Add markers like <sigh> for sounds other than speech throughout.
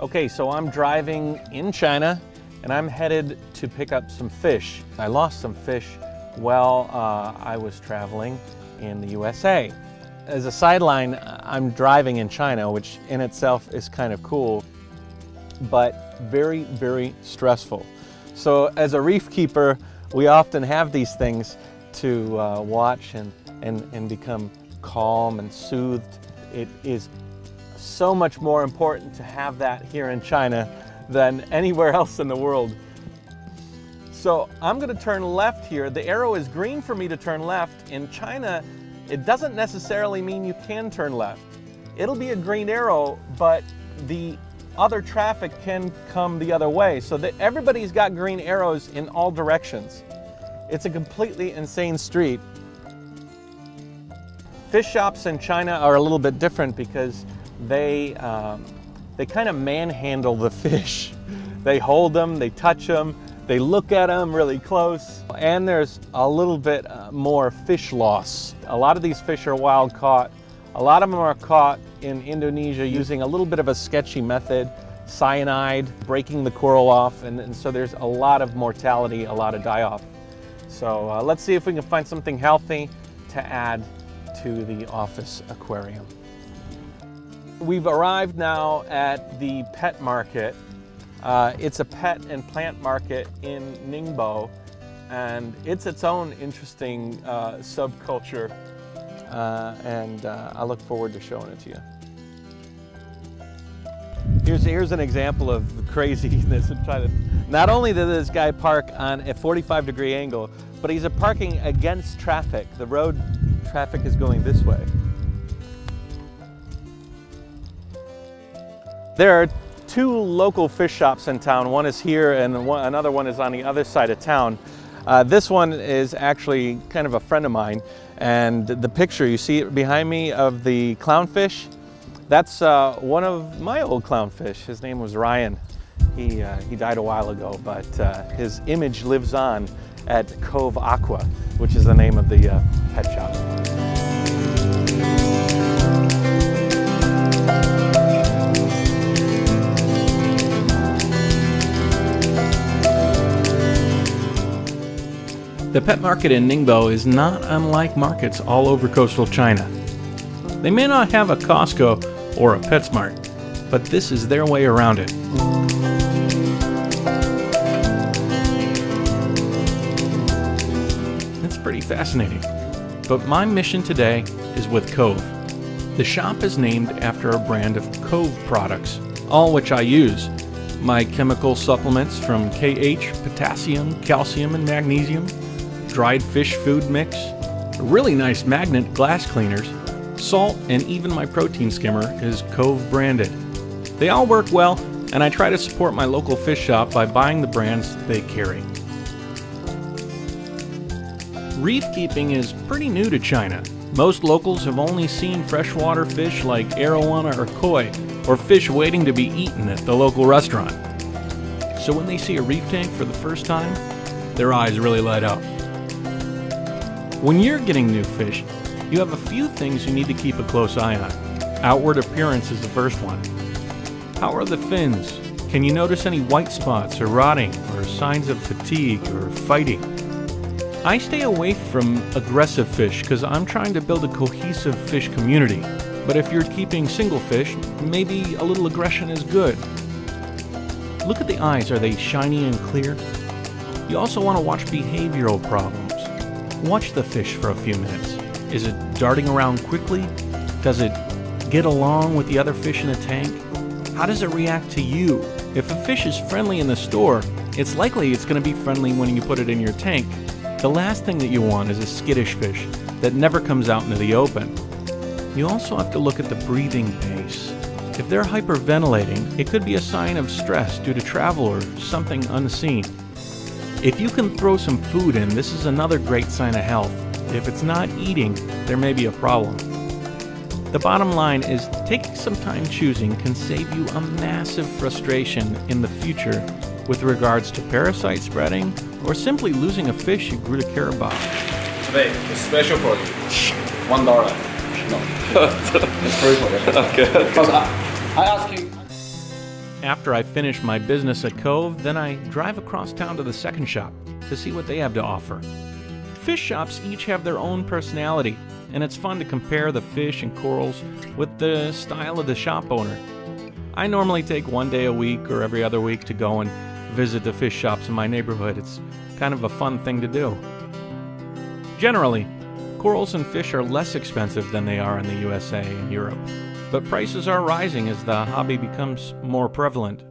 Okay, so I'm driving in China and I'm headed to pick up some fish. I lost some fish while uh, I was traveling in the USA. As a sideline, I'm driving in China, which in itself is kind of cool, but very, very stressful. So as a reef keeper, we often have these things to uh, watch and, and, and become calm and soothed. It is so much more important to have that here in China than anywhere <laughs> else in the world. So I'm gonna turn left here. The arrow is green for me to turn left. In China, it doesn't necessarily mean you can turn left. It'll be a green arrow, but the other traffic can come the other way. So that everybody's got green arrows in all directions. It's a completely insane street. Fish shops in China are a little bit different because they, um, they kind of manhandle the fish. <laughs> They hold them, they touch them, they look at them really close, and there's a little bit uh, more fish loss. A lot of these fish are wild caught. A lot of them are caught in Indonesia using a little bit of a sketchy method, cyanide, breaking the coral off, and, and so there's a lot of mortality, a lot of die-off. So uh, let's see if we can find something healthy to add to the office aquarium. We've arrived now at the pet market. Uh, it's a pet and plant market in Ningbo, and it's its own interesting uh, subculture, uh, and uh, I look forward to showing it to you. Here's, here's an example of the craziness of trying to, not only did this guy park on a 45 degree angle, but he's a parking against traffic. The road traffic is going this way. There are two local fish shops in town. One is here and one, another one is on the other side of town. Uh, this one is actually kind of a friend of mine and the picture you see behind me of the clownfish, that's uh, one of my old clownfish. His name was Ryan. He, uh, he died a while ago, but uh, his image lives on at Cove Aqua, which is the name of the uh, pet shop. The pet market in Ningbo is not unlike markets all over coastal China. They may not have a Costco or a PetSmart, but this is their way around it. It's pretty fascinating. But my mission today is with Cove. The shop is named after a brand of Cove products, all which I use. My chemical supplements from KH, potassium, calcium, and magnesium, dried fish food mix, really nice magnet glass cleaners, salt, and even my protein skimmer is Cove branded. They all work well, and I try to support my local fish shop by buying the brands they carry. Reef keeping is pretty new to China. Most locals have only seen freshwater fish like arowana or koi, or fish waiting to be eaten at the local restaurant. So when they see a reef tank for the first time, their eyes really light up. When you're getting new fish, you have a few things you need to keep a close eye on. Outward appearance is the first one. How are the fins? Can you notice any white spots or rotting or signs of fatigue or fighting? I stay away from aggressive fish because I'm trying to build a cohesive fish community. But if you're keeping single fish, maybe a little aggression is good. Look at the eyes, are they shiny and clear? You also want to watch behavioral problems. Watch the fish for a few minutes. Is it darting around quickly? Does it get along with the other fish in the tank? How does it react to you? If a fish is friendly in the store, it's likely it's going to be friendly when you put it in your tank. The last thing that you want is a skittish fish that never comes out into the open. You also have to look at the breathing pace. If they're hyperventilating, it could be a sign of stress due to travel or something unseen. If you can throw some food in, this is another great sign of health. If it's not eating, there may be a problem. The bottom line is taking some time choosing can save you a massive frustration in the future with regards to parasite spreading or simply losing a fish you grew to care about. Today, it's special for you. One dollar. No. <laughs> it's free for you. Okay. Because I, I ask you. After I finish my business at Cove, then I drive across town to the second shop to see what they have to offer. Fish shops each have their own personality, and it's fun to compare the fish and corals with the style of the shop owner. I normally take one day a week or every other week to go and visit the fish shops in my neighborhood. It's kind of a fun thing to do. Generally, corals and fish are less expensive than they are in the USA and Europe, but prices are rising as the hobby becomes more prevalent.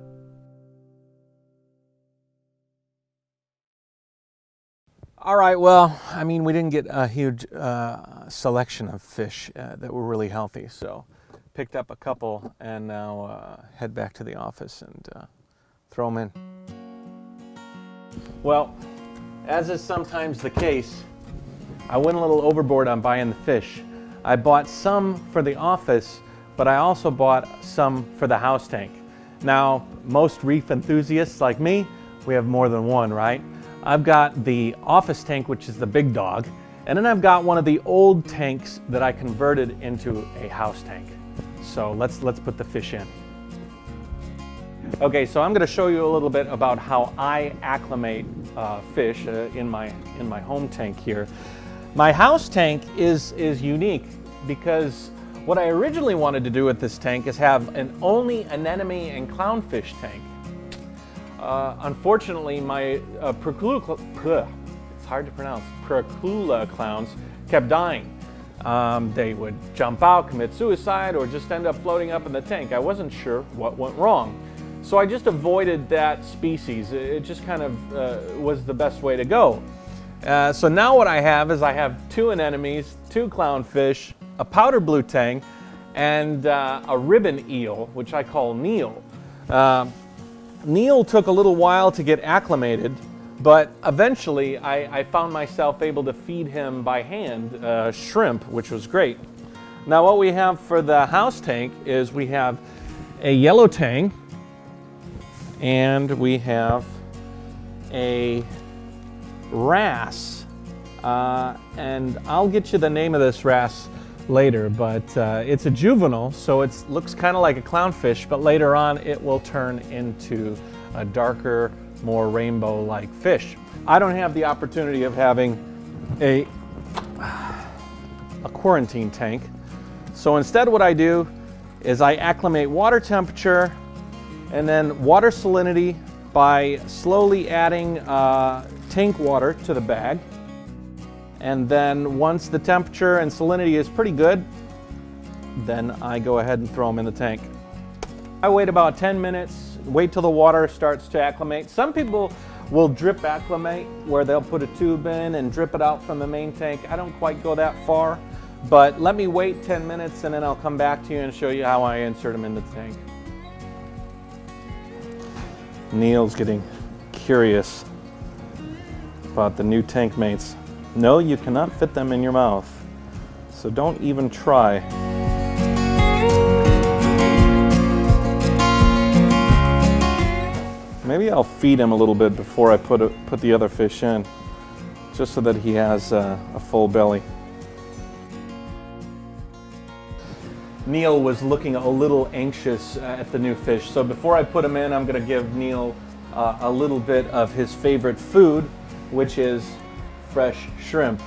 All right, well, I mean, we didn't get a huge uh, selection of fish uh, that were really healthy, so picked up a couple and now uh, head back to the office and uh, throw them in. Well, as is sometimes the case, I went a little overboard on buying the fish. I bought some for the office, but I also bought some for the house tank. Now, most reef enthusiasts like me, we have more than one, right? I've got the office tank, which is the big dog, and then I've got one of the old tanks that I converted into a house tank. So let's, let's put the fish in. Okay, so I'm going to show you a little bit about how I acclimate uh, fish uh, in, my, in my home tank here. My house tank is, is unique because what I originally wanted to do with this tank is have an only anemone and clownfish tank. Uh, unfortunately, my uh, Proclula, it's hard to pronounce, Proclula clowns kept dying. Um, they would jump out, commit suicide, or just end up floating up in the tank. I wasn't sure what went wrong. So I just avoided that species. It just kind of uh, was the best way to go. Uh, so now what I have is I have two anemones, two clownfish, a powder blue tang, and uh, a ribbon eel, which I call Neil. Uh, Neil took a little while to get acclimated, but eventually I, I found myself able to feed him by hand uh, shrimp, which was great. Now what we have for the house tank is we have a yellow tang, and we have a wrasse. Uh, and I'll get you the name of this wrasse later, but uh, it's a juvenile, so it looks kind of like a clownfish, but later on it will turn into a darker, more rainbow-like fish. I don't have the opportunity of having a, a quarantine tank, so instead what I do is I acclimate water temperature and then water salinity by slowly adding uh, tank water to the bag. And then once the temperature and salinity is pretty good, then I go ahead and throw them in the tank. I wait about 10 minutes, wait till the water starts to acclimate. Some people will drip acclimate where they'll put a tube in and drip it out from the main tank. I don't quite go that far, but let me wait 10 minutes and then I'll come back to you and show you how I insert them in the tank. Neil's getting curious about the new tank mates. No, you cannot fit them in your mouth, so don't even try. Maybe I'll feed him a little bit before I put, a, put the other fish in, just so that he has uh, a full belly. Neil was looking a little anxious uh, at the new fish. So before I put him in, I'm going to give Neil uh, a little bit of his favorite food, which is fresh shrimp.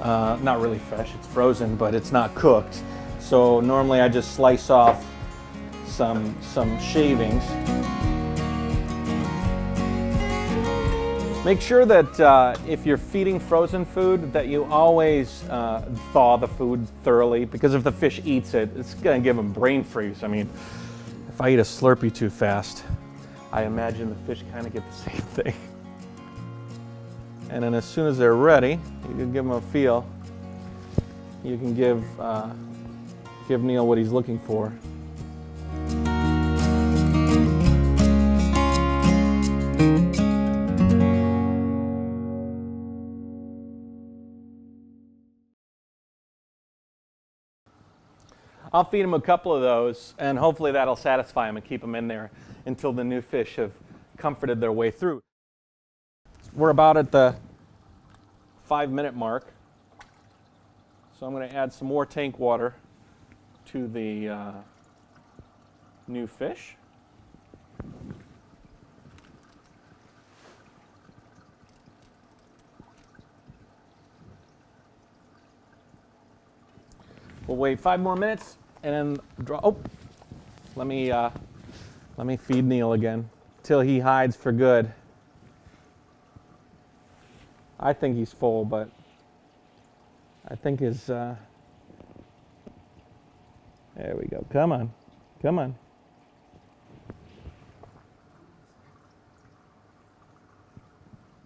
Uh, not really fresh, it's frozen, but it's not cooked. So normally I just slice off some, some shavings. Make sure that uh, if you're feeding frozen food that you always uh, thaw the food thoroughly because if the fish eats it, it's going to give them brain freeze. I mean, if I eat a Slurpee too fast, I imagine the fish kind of get the <laughs> same thing. And then as soon as they're ready, you can give them a feel. You can give, uh, give Neil what he's looking for. I'll feed them a couple of those, and hopefully that'll satisfy them and keep them in there until the new fish have comforted their way through. We're about at the five minute mark. So I'm going to add some more tank water to the uh, new fish. We'll wait five more minutes and then draw. Oh, let me uh, let me feed Neil again till he hides for good. I think he's full, but I think his. Uh, there we go. Come on, come on.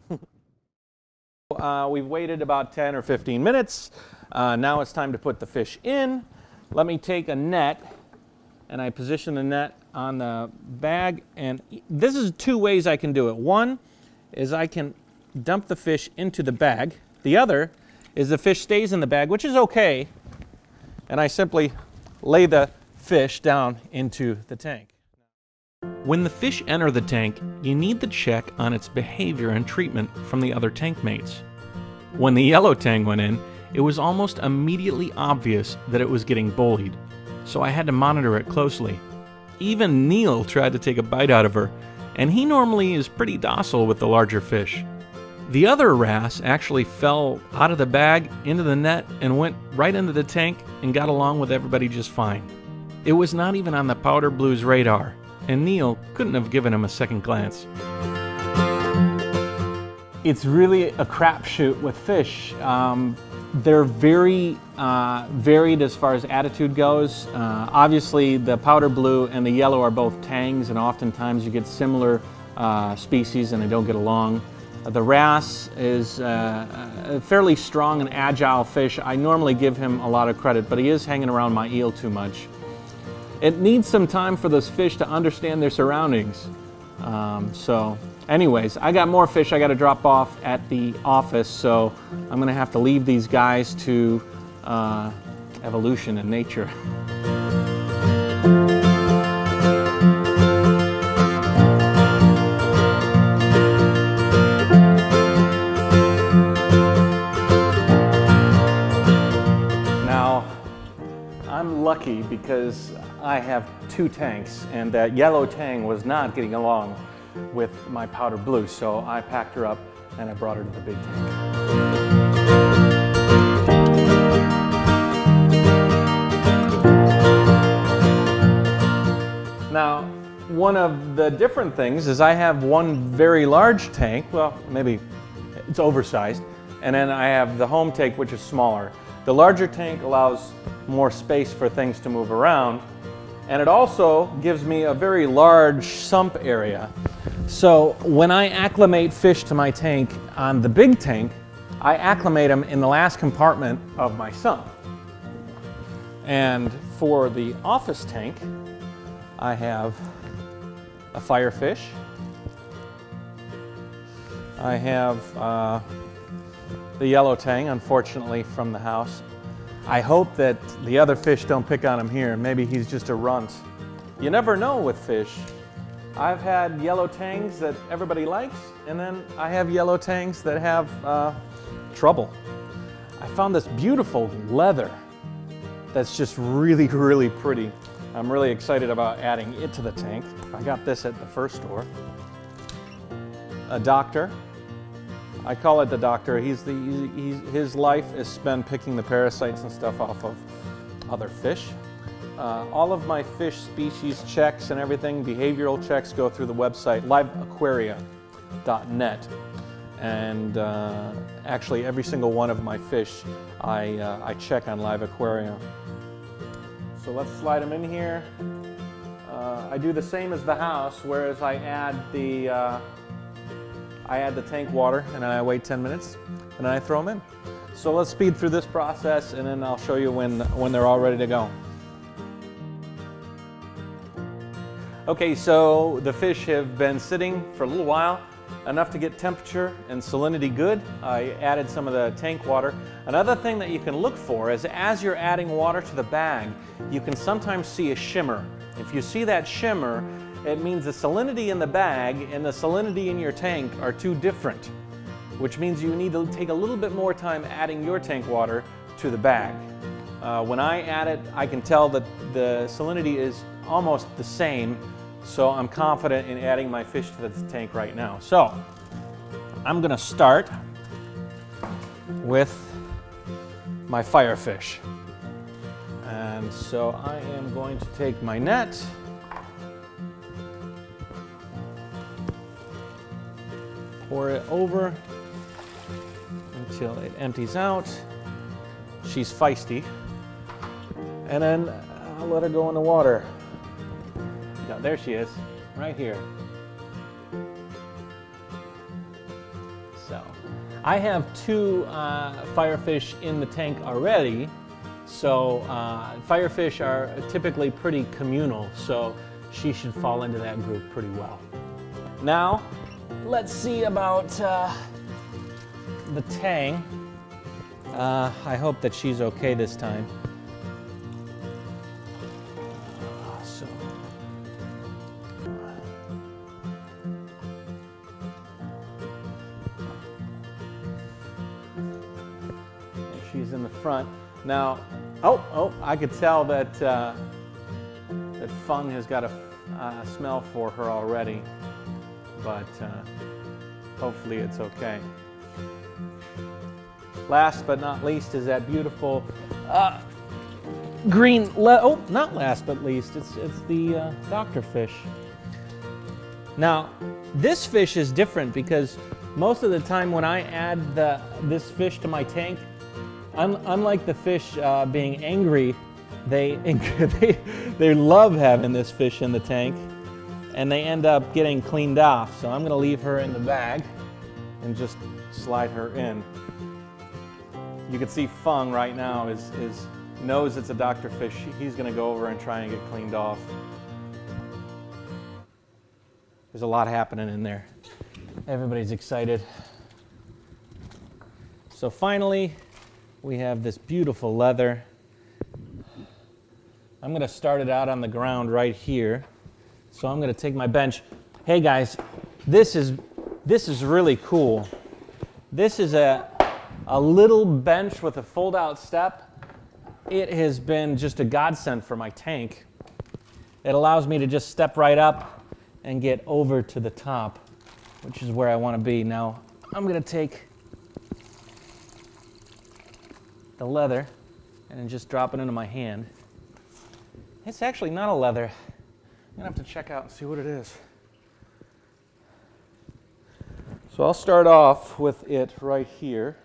<laughs> Uh, we've waited about 10 or 15 minutes. Uh, now it's time to put the fish in. Let me take a net and I position the net on the bag. And this is two ways I can do it. One is I can dump the fish into the bag. The other is the fish stays in the bag, which is okay. And I simply lay the fish down into the tank. When the fish enter the tank, you need to check on its behavior and treatment from the other tank mates. When the yellow tang went in, it was almost immediately obvious that it was getting bullied, so I had to monitor it closely. Even Neil tried to take a bite out of her, and he normally is pretty docile with the larger fish. The other wrasse actually fell out of the bag into the net and went right into the tank and got along with everybody just fine. It was not even on the powder blue's radar, and Neil couldn't have given him a second glance. It's really a crapshoot with fish. Um, they're very uh, varied as far as attitude goes. Uh, obviously, the powder blue and the yellow are both tangs, and oftentimes you get similar uh, species and they don't get along. The wrasse is uh, a fairly strong and agile fish. I normally give him a lot of credit, but he is hanging around my eel too much. It needs some time for those fish to understand their surroundings. Um, so anyways, I got more fish I got to drop off at the office, so I'm going to have to leave these guys to uh, evolution and nature. <laughs> lucky because I have two tanks, and that yellow tang was not getting along with my powder blue, so I packed her up and I brought her to the big tank. Now, one of the different things is I have one very large tank, well, maybe it's oversized, and then I have the home tank, which is smaller. The larger tank allows more space for things to move around, and it also gives me a very large sump area. So when I acclimate fish to my tank on the big tank, I acclimate them in the last compartment of my sump. And for the office tank, I have a firefish. I have uh, the yellow tang, unfortunately, from the house. I hope that the other fish don't pick on him here. Maybe he's just a runt. You never know with fish. I've had yellow tangs that everybody likes, and then I have yellow tangs that have uh, trouble. I found this beautiful leather that's just really, really pretty. I'm really excited about adding it to the tank. I got this at the first store. A doctor. I call it the doctor. He's the, he's, his life is spent picking the parasites and stuff off of other fish. Uh, all of my fish species checks and everything, behavioral checks, go through the website liveaquaria.net. And uh, actually, every single one of my fish I, uh, I check on Live Aquaria. So let's slide them in here. Uh, I do the same as the house, whereas I add the uh, I add the tank water and then I wait 10 minutes and then I throw them in. So let's speed through this process and then I'll show you when, when they're all ready to go. Okay, so the fish have been sitting for a little while, enough to get temperature and salinity good. I added some of the tank water. Another thing that you can look for is as you're adding water to the bag, you can sometimes see a shimmer. If you see that shimmer, it means the salinity in the bag and the salinity in your tank are too different, which means you need to take a little bit more time adding your tank water to the bag. Uh, when I add it, I can tell that the salinity is almost the same so I'm confident in adding my fish to the tank right now. So I'm gonna start with my firefish. And so I am going to take my net. Pour it over until it empties out. She's feisty. And then I'll let her go in the water. Yeah, there she is, right here. So, I have two uh, firefish in the tank already. So, uh, firefish are typically pretty communal, so she should fall into that group pretty well. Now, let's see about uh, the tang. Uh, I hope that she's okay this time. So. She's in the front. Now, oh, oh, I could tell that, uh, that Feng has got a uh, smell for her already, but uh, hopefully it's okay. Last but not least is that beautiful uh, green, oh, not last but least, it's, it's the uh, doctor fish. Now, this fish is different because most of the time when I add the, this fish to my tank, un, unlike the fish uh, being angry, they, <laughs> they, they love having this fish in the tank and they end up getting cleaned off. So I'm gonna leave her in the bag and just slide her in. You can see Fung right now is, is knows it's a doctor fish. He's gonna go over and try and get cleaned off. There's a lot happening in there. Everybody's excited. So finally, we have this beautiful leather. I'm gonna start it out on the ground right here. So I'm gonna take my bench. Hey guys, this is, this is really cool. This is a, a little bench with a fold out step. It has been just a godsend for my tank. It allows me to just step right up and get over to the top, which is where I want to be. Now, I'm going to take the leather and just drop it into my hand. It's actually not a leather. I'm to have to check out and see what it is. So I'll start off with it right here.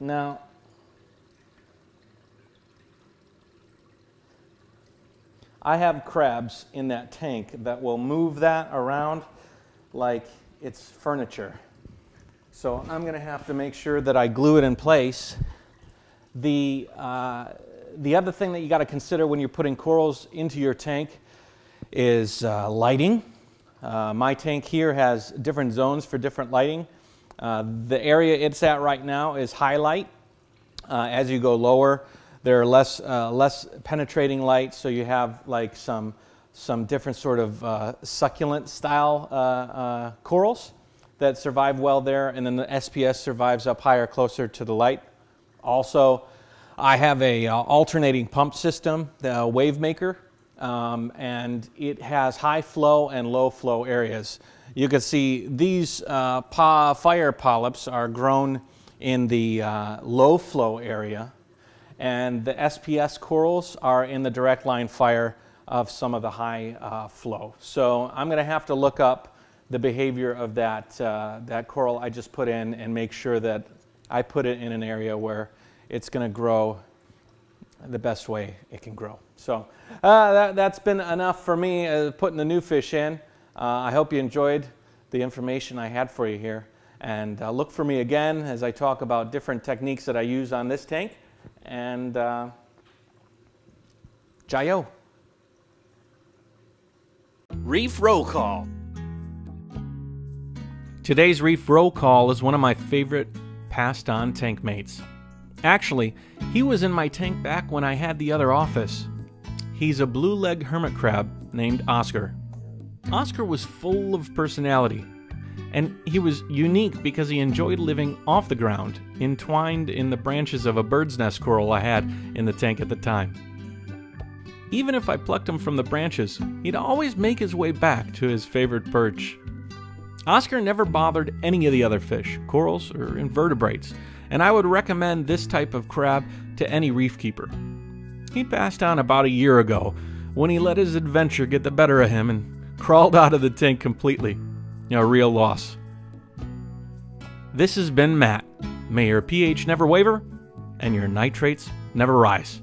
Now, I have crabs in that tank that will move that around like it's furniture. So I'm going to have to make sure that I glue it in place. The, uh, the other thing that you got to consider when you're putting corals into your tank is uh, lighting. Uh, my tank here has different zones for different lighting. Uh, the area it's at right now is highlight. Uh, as you go lower, there are less, uh, less penetrating lights, so you have like some, some different sort of uh, succulent style corals that survive well there, and then the SPS survives up higher, closer to the light. Also, I have a alternating pump system, the Wave Maker, um, and it has high flow and low flow areas. You can see these uh, fire polyps are grown in the uh, low flow area, and the SPS corals are in the direct line fire of some of the high uh, flow. So I'm going to have to look up the behavior of that, uh, that coral I just put in and make sure that I put it in an area where it's going to grow the best way it can grow. So uh, that, has been enough for me uh, putting the new fish in. Uh, I hope you enjoyed the information I had for you here. And uh, look for me again as I talk about different techniques that I use on this tank. And uh, JaYoe. Reef Roll Call. Today's Reef Roll Call is one of my favorite passed on tank mates. Actually, he was in my tank back when I had the other office. He's a blue leg hermit crab named Oscar. Oscar was full of personality, and he was unique because he enjoyed living off the ground, entwined in the branches of a bird's nest coral I had in the tank at the time. Even if I plucked him from the branches, he'd always make his way back to his favorite perch. Oscar never bothered any of the other fish, corals, or invertebrates, and I would recommend this type of crab to any reef keeper. He passed on about a year ago when he let his adventure get the better of him and crawled out of the tank completely. A real loss. This has been Matt. May your pH never waver and your nitrates never rise.